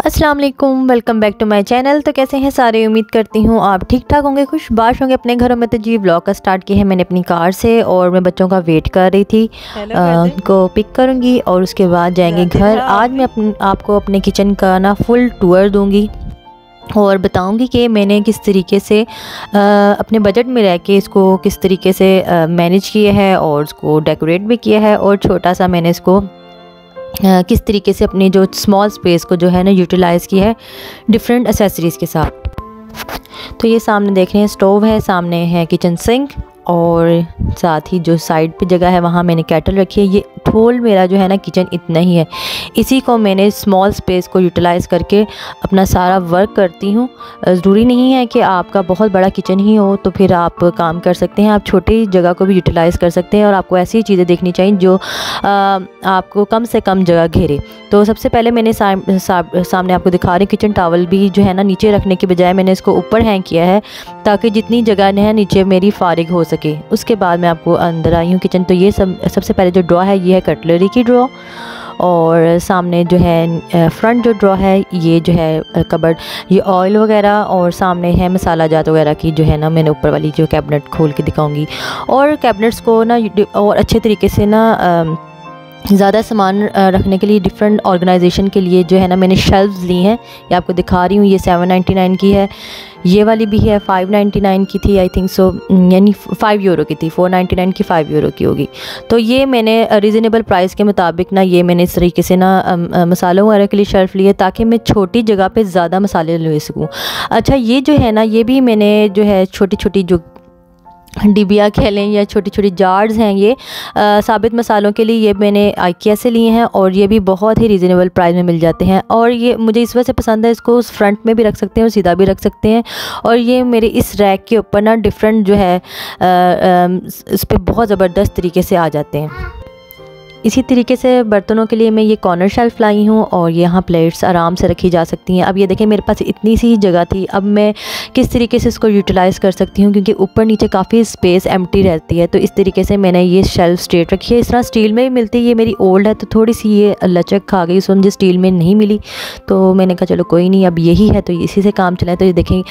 अस्सलाम वालेकुम welcome back to my channel तो कैसे हैं सारे? उम्मीद करती हूँ आप ठीक ठाक होंगे। खुश बाश होंगे। अपने घरों में तो जी ब्लॉग का स्टार्ट किया है मैंने अपनी कार से और मैं बच्चों का वेट कर रही थी। उनको पिक करूँगी और उसके बाद जाएँगे घर। आज मैं अपने आपको अपने किचन का ना फुल टूर दूँगी और बताऊँगी कि मैंने किस तरीके से आ, अपने बजट में रह के इसको किस तरीके से मैनेज किया है और उसको डेकोरेट भी किया है और छोटा सा मैंने इसको किस तरीके से अपनी जो स्मॉल स्पेस को जो है ना यूटिलाइज़ किया है डिफरेंट एसेसरीज़ के साथ। तो ये सामने देख रहे हैं स्टोव है, सामने है किचन सिंक और साथ ही जो साइड पे जगह है वहाँ मैंने कैटल रखी है। ये होल मेरा जो है ना किचन इतना ही है। इसी को मैंने स्मॉल स्पेस को यूटिलाइज़ करके अपना सारा वर्क करती हूँ। ज़रूरी नहीं है कि आपका बहुत बड़ा किचन ही हो तो फिर आप काम कर सकते हैं। आप छोटी जगह को भी यूटिलाइज़ कर सकते हैं और आपको ऐसी चीज़ें देखनी चाहिए जो आपको कम से कम जगह घेरे। तो सबसे पहले मैंने सा, सा, सामने आपको दिखा रही किचन टावल भी जो है ना नीचे रखने के बजाय मैंने इसको ऊपर हैंग किया है। ताकि जितनी जगह है नीचे मेरी फारिग हो सके। उसके बाद मैं आपको अंदर आई हूँ किचन तो ये सब, सबसे पहले जो ड्रॉ है, ये है कटलरी की ड्रॉ और सामने जो है फ्रंट जो ड्रॉ है, ये जो है कबर्ड ये ऑयल वगैरह और सामने है मसाला जात वगैरह की जो है ना, मैंने ऊपर वाली जो कैबिनेट खोल के दिखाऊँगी। और कैबिनेट्स को ना, और अच्छे तरीके से ना ज़्यादा सामान रखने के लिए डिफरेंट ऑर्गेनाइजेशन के लिए जो है ना मैंने शेल्व्स ली हैं। ये आपको दिखा रही हूँ, ये सेवन नाइन्टी नाइन की है। ये वाली भी है फाइव नाइन्टी नाइन की थी आई थिंक सो यानी फ़ाइव यूरो की थी फोर नाइन्टी नाइन की फ़ाइव यूरो की होगी। तो ये मैंने रीज़नेबल प्राइस के मुताबिक ना ये मैंने इस तरीके से ना मसालों वगैरह के लिए शेल्फ़ लिए ताकि मैं छोटी जगह पर ज़्यादा मसाले ले सकूँ। अच्छा ये जो है ना, ये भी मैंने जो है छोटी छोटी जो डिबिया खेलें या छोटी छोटी जार्स हैं ये आ, साबित मसालों के लिए ये मैंने आइकिया से लिए हैं और ये भी बहुत ही रीज़नेबल प्राइस में मिल जाते हैं। और ये मुझे इस वजह से पसंद है इसको उस फ्रंट में भी रख सकते हैं और सीधा भी रख सकते हैं। और ये मेरे इस रैक के ऊपर ना डिफरेंट जो है आ, आ, इस पर बहुत ज़बरदस्त तरीके से आ जाते हैं। इसी तरीके से बर्तनों के लिए मैं ये कॉर्नर शेल्फ लाई हूँ और यहाँ प्लेट्स आराम से रखी जा सकती हैं। अब ये देखें, मेरे पास इतनी सी जगह थी। अब मैं किस तरीके से इसको यूटिलाइज़ कर सकती हूँ? क्योंकि ऊपर नीचे काफ़ी स्पेस एम्प्टी रहती है। तो इस तरीके से मैंने ये शेल्फ स्ट्रेट रखी है। इस तरह स्टील में भी मिलती है। ये मेरी ओल्ड है तो थोड़ी सी ये लचक खा गई। सो मुझे स्टील में नहीं मिली तो मैंने कहा, चलो कोई नहीं, अब यही है। तो इसी से काम चलाएँ। तो ये देखें,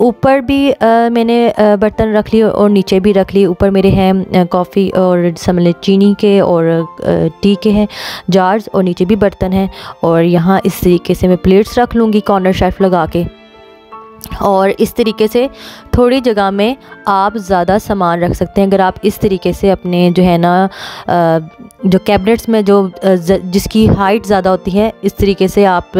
ऊपर भी मैंने बर्तन रख लिए और नीचे भी रख लिए। ऊपर मेरे हैं कॉफ़ी और समझ चीनी के और टी के हैं जार्स और नीचे भी बर्तन हैं और यहाँ इस तरीके से मैं प्लेट्स रख लूँगी कॉर्नर शेल्फ लगा के। और इस तरीके से थोड़ी जगह में आप ज़्यादा सामान रख सकते हैं। अगर आप इस तरीके से अपने जो है ना जो कैबिनेट्स में जो जिसकी हाइट ज़्यादा होती है, इस तरीके से आप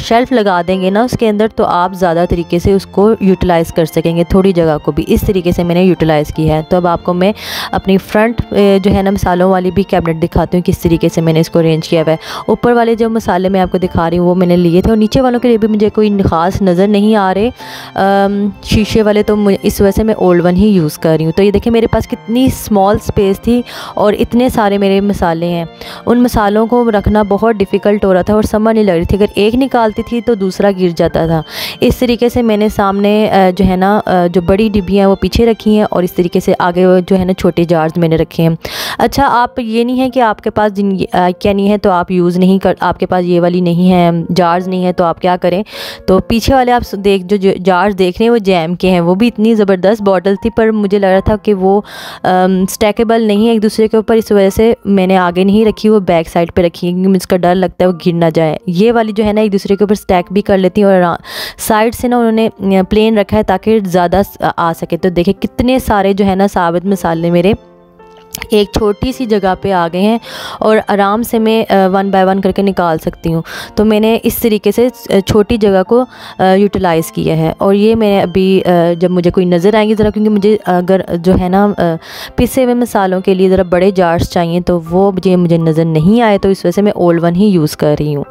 शेल्फ़ लगा देंगे ना उसके अंदर तो आप ज़्यादा तरीके से उसको यूटिलाइज़ कर सकेंगे, थोड़ी जगह को भी। इस तरीके से मैंने यूटिलाइज़ की है। तो अब आपको मैं अपनी फ्रंट जो है ना, मसालों वाली भी कैबिनेट दिखाती हूँ, किस तरीके से मैंने इसको अरेंज किया हुआ है। ऊपर वाले जो मसाले मैं आपको दिखा रही हूँ, वो मैंने लिए थे, और नीचे वालों के लिए भी मुझे कोई ख़ास नज़र नहीं आ रहे। शीशे वाले तो इस वजह से मैं ओल्ड वन ही यूज़ कर रही हूँ। तो ये देखिए, मेरे पास कितनी स्मॉल स्पेस थी और इतने सारे मेरे मसाले हैं। उन मसालों को रखना बहुत डिफ़िकल्ट हो रहा था और समझ नहीं लग रही थी। अगर एक निकालती थी तो दूसरा गिर जाता था। इस तरीके से मैंने सामने जो है ना जो बड़ी डिब्बियाँ वो पीछे रखी हैं और इस तरीके से आगे जो है ना, छोटे जार्ज मैंने रखे हैं। अच्छा आप ये नहीं है कि आपके पास जिन क्या नहीं है तो आप यूज़ नहीं कर, आपके पास ये वाली नहीं है जार्ज नहीं है तो आप क्या करें? तो पीछे वाले आप देख, जो जार्ज देख रहे हैं वो जैम के हैं। वो भी इतनी ज़बरदस्त बॉटल थी, पर मुझे लग रहा था कि वो स्टैकेबल नहीं है एक दूसरे के ऊपर। इस वजह से मैंने आगे नहीं रखी, वो बैक साइड पर रखी है, क्योंकि मुझे इसका डर लगता है वो गिर ना जाए। ये वाली जो है ना, एक दूसरे के ऊपर स्टैक भी कर लेती हूँ और साइड से ना उन्होंने प्लेन रखा है ताकि ज़्यादा आ सके। तो देखे कितने सारे जो है ना साबित मसाले मेरे। एक छोटी सी जगह पे आ गए हैं और आराम से मैं वन बाय वन करके निकाल सकती हूँ। तो मैंने इस तरीके से छोटी जगह को यूटिलाइज़ किया है। और ये मैंने अभी जब मुझे कोई नज़र आएँगी ज़रा, क्योंकि मुझे अगर जो है ना पिसे हुए मसालों के लिए ज़रा बड़े जार्स चाहिए तो वो मुझे मुझे नज़र नहीं आए तो इस वजह से मैं ओल्ड वन ही यूज़ कर रही हूँ।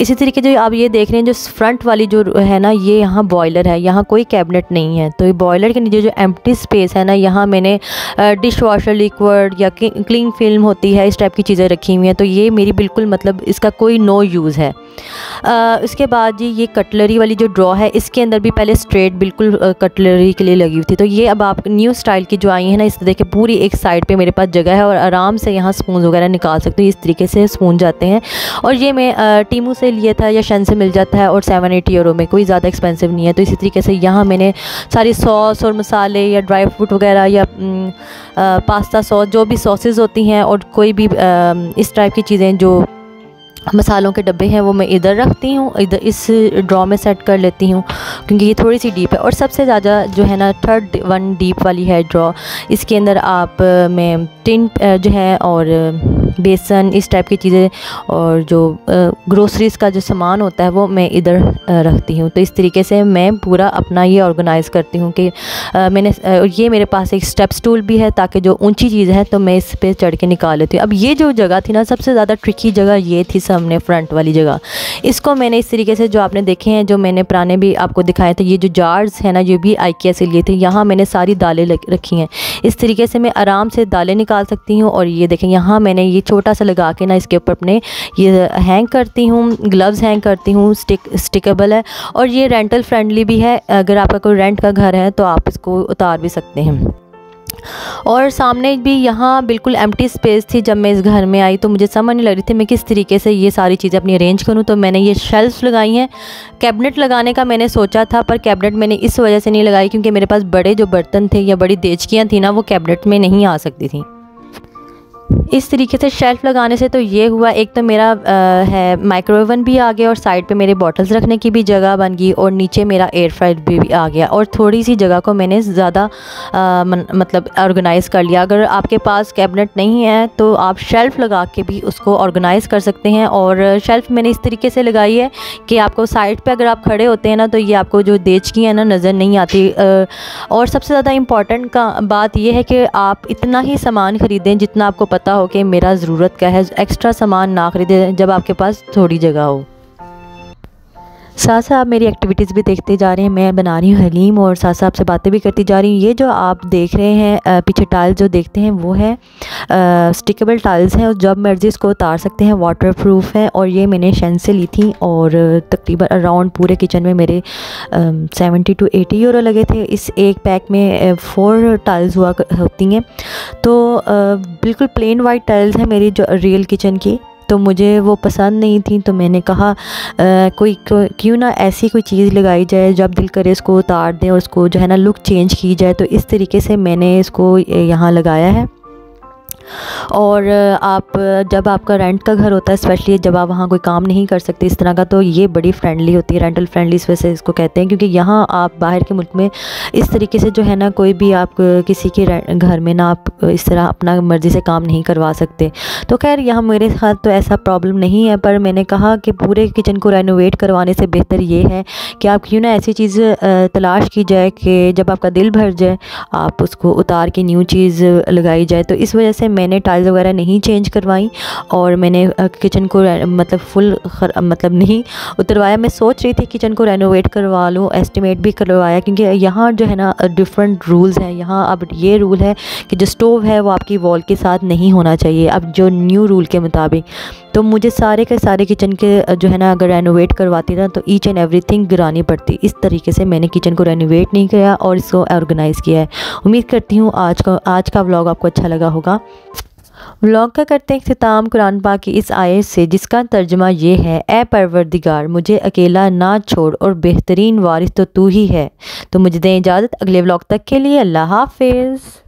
इसी तरीके जो आप ये देख रहे हैं, जो फ्रंट वाली जो है ना, ये यहाँ बॉयलर है, यहाँ कोई कैबिनेट नहीं है। तो ये बॉयलर के नीचे जो एम्प्टी स्पेस है ना, यहाँ मैंने डिश वॉशर लिक्विड वर्ड या क्लिंग फ़िल्म होती है, इस टाइप की चीज़ें रखी हुई हैं तो ये मेरी बिल्कुल मतलब इसका कोई नो यूज़ है। उसके बाद जी, ये कटलरी वाली जो ड्रॉ है, इसके अंदर भी पहले स्ट्रेट बिल्कुल कटलरी के लिए लगी हुई थी। तो ये अब आप न्यू स्टाइल की जो आई है ना, इस तरह के पूरी एक साइड पे मेरे पास जगह है और आराम से यहाँ स्पून वगैरह निकाल सकते हो। इस तरीके से स्पून जाते हैं। और ये मैं टीमू से लिया था या शन से मिल जाता है और सेवन एटी यूरो में, कोई ज़्यादा एक्सपेंसिव नहीं है। तो इसी तरीके से यहाँ मैंने सारी सॉस और मसाले या ड्राई फ्रूट वगैरह या पास्ता सॉस जो भी सॉसेज होती हैं और कोई भी इस टाइप की चीज़ें जो मसालों के डब्बे हैं वो मैं इधर रखती हूँ, इधर इस ड्रॉ में सेट कर लेती हूँ। क्योंकि ये थोड़ी सी डीप है। और सबसे ज़्यादा जो है ना थर्ड वन डीप वाली है ड्रॉ इसके अंदर आप में टिन जो है और बेसन, इस टाइप की चीज़ें और जो ग्रोसरीज़ का जो सामान होता है वो मैं इधर रखती हूँ। तो इस तरीके से मैं पूरा अपना ये ऑर्गेनाइज़ करती हूँ कि मैंने ये मेरे पास एक स्टेप स्टूल भी है ताकि जो ऊँची चीज़ है तो मैं इस पर चढ़ के निकाल लेती हूँ। अब ये जो जगह थी ना, सबसे ज़्यादा ट्रिकी जगह ये थी सामने फ्रंट वाली जगह। इसको मैंने इस तरीके से जो आपने देखे हैं, जो मैंने पुराने भी आपको दिखाए थे, ये जो जार्स हैं ना, ये भी आइकिया से लिए थे। यहाँ मैंने सारी दालें रखी हैं। इस तरीके से मैं आराम से दालें निकाल सकती हूँ और ये देखें, यहाँ मैंने ये छोटा सा लगा के ना इसके ऊपर अपने ये हैंग करती हूँ ग्लव्स हैंग करती हूँ स्टिक स्टिकेबल है और ये रेंटल फ्रेंडली भी है। अगर आपका कोई रेंट का घर है तो आप इसको उतार भी सकते हैं। और सामने भी यहाँ बिल्कुल एम्प्टी स्पेस थी जब मैं इस घर में आई तो मुझे समझ नहीं लग रही थी मैं किस तरीके से ये सारी चीज़ें अपनी अरेंज करूँ। तो मैंने ये शेल्फ लगाई हैं। कैबिनेट लगाने का मैंने सोचा था, पर कैबिनेट मैंने इस वजह से नहीं लगाई क्योंकि मेरे पास बड़े जो बर्तन थे या बड़ी देचकियाँ थी ना, वो कैबिनेट में नहीं आ सकती थी। इस तरीके से शेल्फ़ लगाने से तो ये हुआ एक तो मेरा आ, है माइक्रोवेवन भी आ गया और साइड पे मेरे बॉटल्स रखने की भी जगह बन गई और नीचे मेरा एयर फ्राइड भी, भी आ गया और थोड़ी सी जगह को मैंने ज़्यादा मतलब ऑर्गेनाइज़ कर लिया। अगर आपके पास कैबिनेट नहीं है तो आप शेल्फ़ लगा के भी उसको ऑर्गेनाइज़ कर सकते हैं और शेल्फ़ मैंने इस तरीके से लगाई है कि आपको साइड पर अगर आप खड़े होते हैं ना तो ये आपको जो देच की है ना नज़र नहीं आती। और सबसे ज़्यादा इंपॉर्टेंट का बात यह है कि आप इतना ही सामान ख़रीदें जितना आपको पता हो कि मेरा ज़रूरत क्या है? एक्स्ट्रा सामान ना ख़रीदे जब आपके पास थोड़ी जगह हो। साथ साथ आप मेरी एक्टिविटीज़ भी देखते जा रहे हैं। मैं बना रही हूँ हलीम और साथ साथ आपसे बातें भी करती जा रही हूँ। ये जो आप देख रहे हैं पीछे टाइल्स जो देखते हैं, वो है स्टिकेबल टाइल्स हैं और जब मर्ज़ी इसको उतार सकते हैं वाटर प्रूफ है और ये मैंने शन से ली थी और तकरीबन अराउंड पूरे किचन में मेरे सेवेंटी टू एटी यूरो लगे थे। इस एक पैक में फ़ोर टाइल्स हुआ, होती हैं। तो बिल्कुल प्लेन वाइट टाइल्स हैं मेरी जो रियल किचन की। तो मुझे वो पसंद नहीं थी तो मैंने कहा आ, कोई क्यों ना ऐसी कोई चीज़ लगाई जाए जब दिल करे इसको उतार दें और उसको जो है ना लुक चेंज की जाए। तो इस तरीके से मैंने इसको यहाँ लगाया है। और आप, जब आपका रेंट का घर होता है स्पेशली जब आप वहाँ कोई काम नहीं कर सकते इस तरह का तो ये बड़ी फ्रेंडली होती है रेंटल फ्रेंडली इस वजह से इसको कहते हैं, क्योंकि यहाँ आप बाहर के मुल्क में इस तरीके से जो है ना, कोई भी आप किसी के घर में ना आप इस तरह अपना मर्ज़ी से काम नहीं करवा सकते। तो खैर, यहाँ मेरे साथ तो ऐसा प्रॉब्लम नहीं है, पर मैंने कहा कि पूरे किचन को रेनोवेट करवाने से बेहतर ये है कि आप क्यों ना ऐसी चीज़ तलाश की जाए कि जब आपका दिल भर जाए, आप उसको उतार के न्यू चीज़ लगाई जाए। तो इस वजह से मैंने टाइल्स वगैरह नहीं चेंज करवाई और मैंने किचन को मतलब फुल खर, मतलब नहीं उतरवाया। मैं सोच रही थी किचन को रेनोवेट करवा लूँ एस्टिमेट भी करवाया क्योंकि यहाँ जो है ना डिफरेंट रूल्स हैं। यहाँ अब ये रूल है कि जो स्टोव है वो आपकी वॉल के साथ नहीं होना चाहिए। अब जो न्यू रूल के मुताबिक तो मुझे सारे के सारे किचन के जो है ना, अगर रेनोवेट करवाती ना तो ईच एंड एवरीथिंग गिरानी पड़ती। इस तरीके से मैंने किचन को रेनोवेट नहीं किया और इसको ऑर्गेनाइज़ किया है। उम्मीद करती हूँ आज का आज का व्लॉग आपको अच्छा लगा होगा। व्लॉग का करते हैं अख्ताम कुरान पाक की इस आयत से, जिसका तर्जमा ये है, ए परवरदिगार, मुझे अकेला ना छोड़ और बेहतरीन वारिस तो तू ही है। तो मुझे दें इजाज़त अगले व्लॉग तक के लिए, अल्लाह हाफिज़।